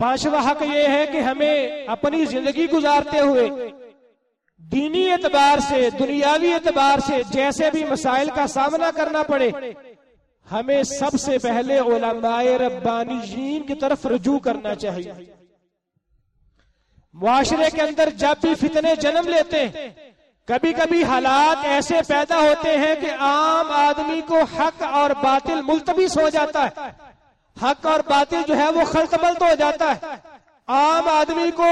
पांचवा हक ये है कि हमें अपनी ज़िंदगी गुजारते हुए दीनी एतबार से, दुनियावी एतबार से जैसे भी मसाइल का सामना करना पड़े, हमें सबसे पहले ओलमाए रब्बानीजीन की तरफ़ रजू करना चाहिए। मुआशरे के अंदर जब भी फितने जन्म लेते हैं कभी कभी हालात ऐसे पैदा होते हैं कि आम आदमी को हक और बातिल मुलतविस हो जाता है। हक और बातिल जो है वो खलतबल तो हो जाता है। आम आदमी को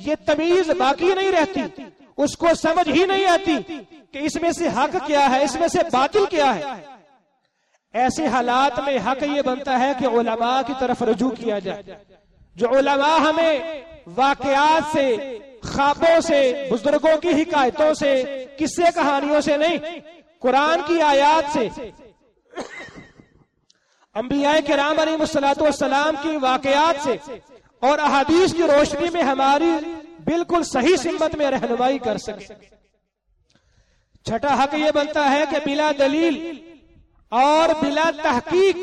ये तमीज बाकी नहीं रहती। उसको समझ ही नहीं आती कि इसमें से हक क्या है, इसमें से बातिल क्या है। ऐसे हालात में हक ये बनता है कि ओलमा की तरफ़ रजू किया जाए। जो ओलमा हमें वाकयात से, ख्वाबों से, बुज़ुर्गों की हिकायतों से, किस्से कहानियों से नहीं, कुरान की आयात से अम्बिया के राम सलाम की वाकयात से और अहादीस की रोशनी में हमारी बिल्कुल सही सिमत में रहनुमाई कर सके। छठा हक ये बनता है कि बिला दलील और बिला तहकीक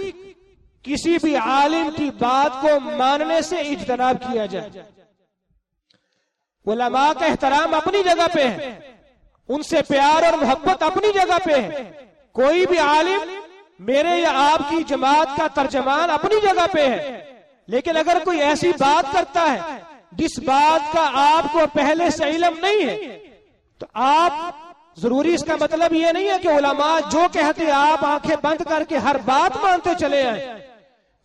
किसी भी आलिम की बात को मानने से इजतनाब किया जाए। उलमा का एहतराम अपनी जगह पे है, उनसे प्यार और मोहब्बत अपनी जगह पे है। कोई भी आलिम मेरे या आपकी जमात का तर्जमान अपनी जगह पे है। लेकिन अगर कोई ऐसी बात करता है, जिस बात का आपको पहले से इलम नहीं है तो आप ज़रूरी इसका मतलब ये नहीं है कि उलमा जो कहते आप आँखें बंद करके हर बात मानते चले आए।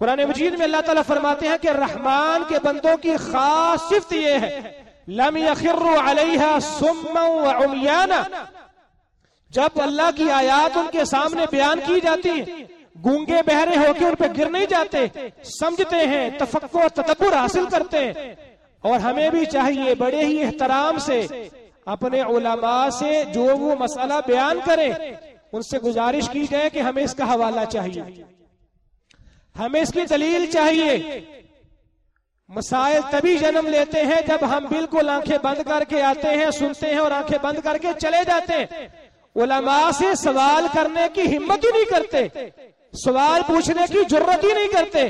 कुरान मजीद में अल्लाह ताला फरमाते हैं कि रहमान के बंदों की खास सिफ्त ये है, लम यखिर सुम्मा जब अल्लाह की आयात उनके सामने बयान की जाती है, गूँगे बहरे होकर उन पर गिर नहीं जाते, समझते हैं तफक्को तदब्बर हासिल करते हैं। और हमें भी चाहिए बड़े ही एहतराम से, अपने उलमा से जो वो मसला बयान करें, उनसे गुजारिश की जाए कि हमें इसका हवाला चाहिए। हमें इसकी दलील चाहिए। मसाइल तभी जन्म लेते हैं जब हम बिल्कुल आँखें बंद करके आते हैं, सुनते हैं और आँखें बंद करके चले जाते हैं। उलमा से सवाल करने की हिम्मत ही नहीं करते। सवाल पूछने की ज़रूरत ही नहीं करते।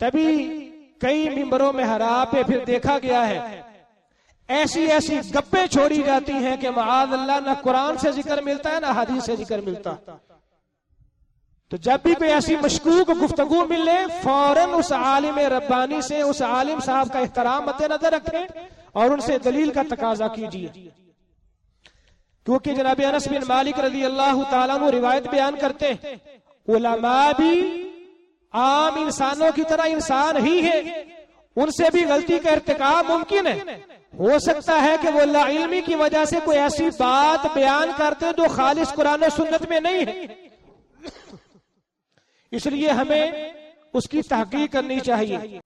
तभी कई मिम्बरों में हरा पे फिर देखा गया है। ऐसी ऐसी गप्पे छोड़ी जाती हैं कि महाद अल्लाह ना कुरान से ज़िक्र मिलता है, ना हदीस से ज़िक्र मिलता। तो जब भी कोई ऐसी मशकूक गुफ्तगु मिले, फ़ौरन उस आलिम रब्बानी से, उस आलिम साहब का एहतराम मद्देनजर रखें और उनसे दलील का तकाजा कीजिए। क्योंकि जनाब अनस बिन मालिक रज़ी अल्लाह रिवायत बयान करते हैं, उलमा भी आम इंसानों की तरह इंसान ही है। उनसे भी गलती का इरतकाब मुमकिन है। हो सकता है कि वो लाइलमी की वजह से कोई ऐसी बात बयान करते जो खालिश कुरान सुन्नत में नहीं है। इसलिए हमें उसकी तहकीक करनी चाहिए।